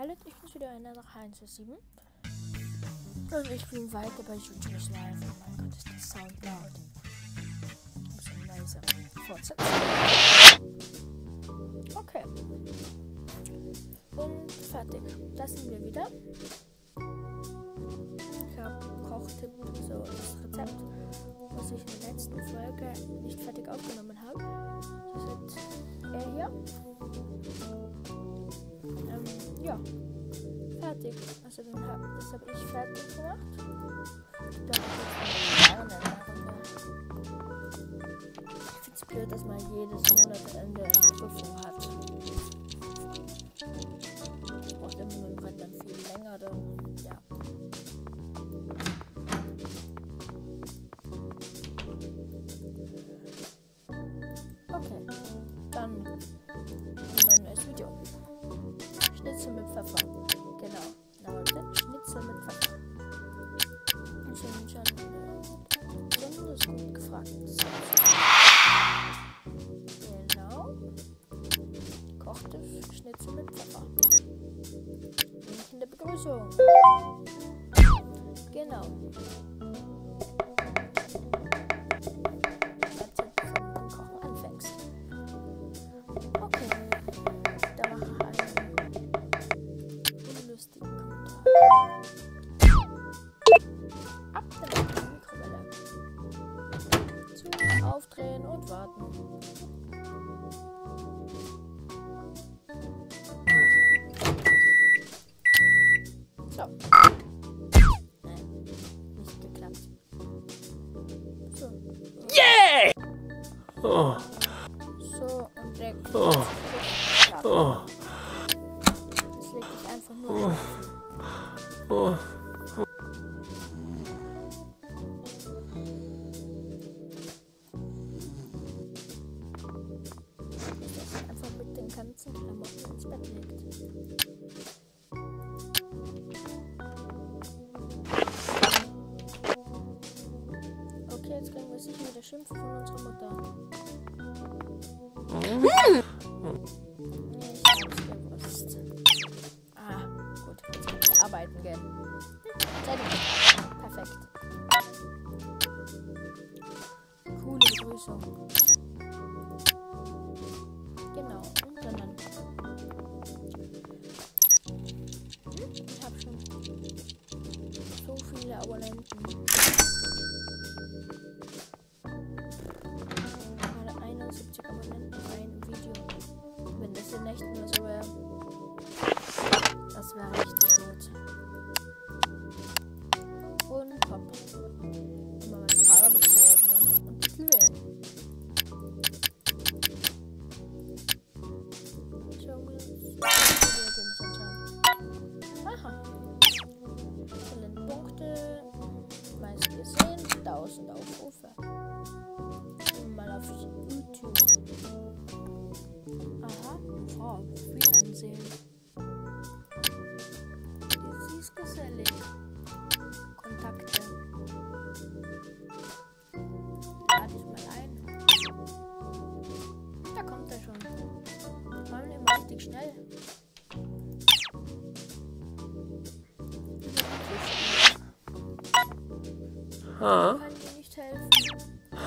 Hallo, ich bin wieder einer nach 127. Und ich bin weiter bei Junji's Live. Oh mein Gott, ist der Sound laut. Ein bisschen leiser. Fortsetzen. Okay. Und fertig. Das sind wir wieder. Ich habe Kochtipp, so das Rezept, was ich in der letzten Folge nicht fertig aufgenommen habe. Das ist er hier. Ja, fertig. Also dann hab, das habe ich fertig gemacht. Da habe ich finde es blöd, dass man jedes Monatende eine Prüfung hat. Das braucht immer Brett dann viel länger. Dann, aufdrehen und warten. So. Oh, So, und weg. oh, oh, Das leg ich einfach nur oh. dass er einfach mit den ganzen Klamotten ins Bett legt. Okay, jetzt kriegen wir sicher wieder Schimpf von unserer Mutter. Those Ha, Kann dir nicht helfen.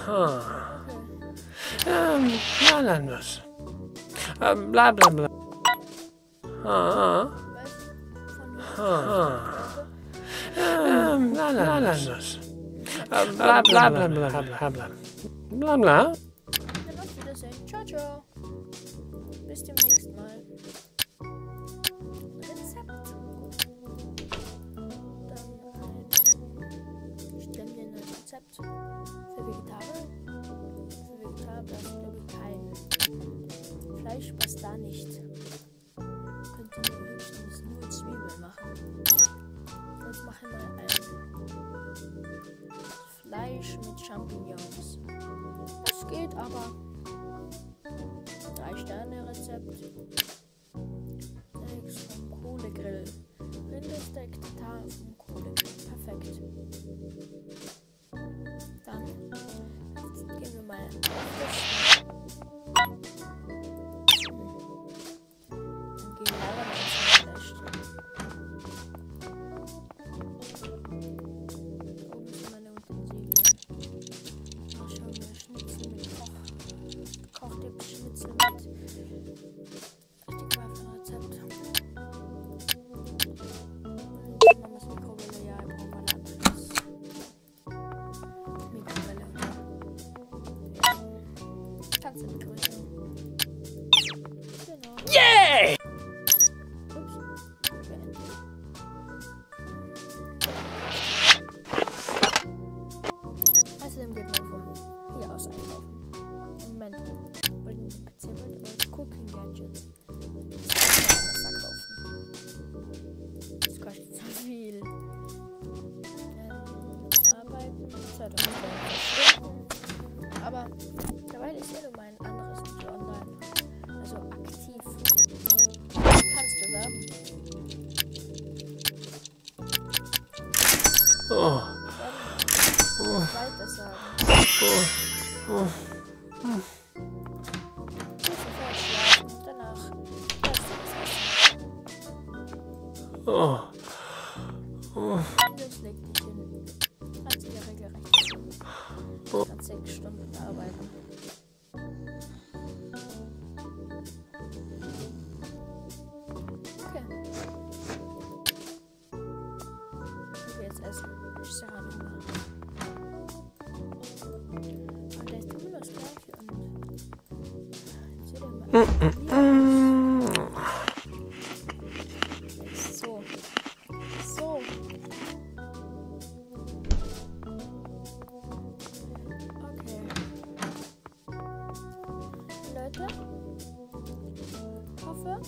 ha. Okay. Ähm, na, dann was. Ähm, bla, bla, bla. Ha, ha. Ähm, na, na, na, was. Ähm, bla, bla, bla, bla, bla, bla. Bla, bla. Dann auf Wiedersehen. Ciao, ciao. Bis zum nächsten Mal. Fleisch, passt da nicht. Könnt ihr nur höchstens nur Zwiebeln machen. Jetzt mache ich mal ein Fleisch mit Champignons. Das geht aber. Drei Sterne Rezept. Steaks vom Kohlegrill. Rindersteak Tatar vom Kohlegrill. Perfekt. Dann gehen wir mal auf That's annoying. Oh. Oh. Oh. Das. Oh. Oh. Jetzt leg dich hin. Kannst wieder regelrecht. Oh. Kannst sechs Stunden arbeiten. So. So. Okay. Leute, hoffe,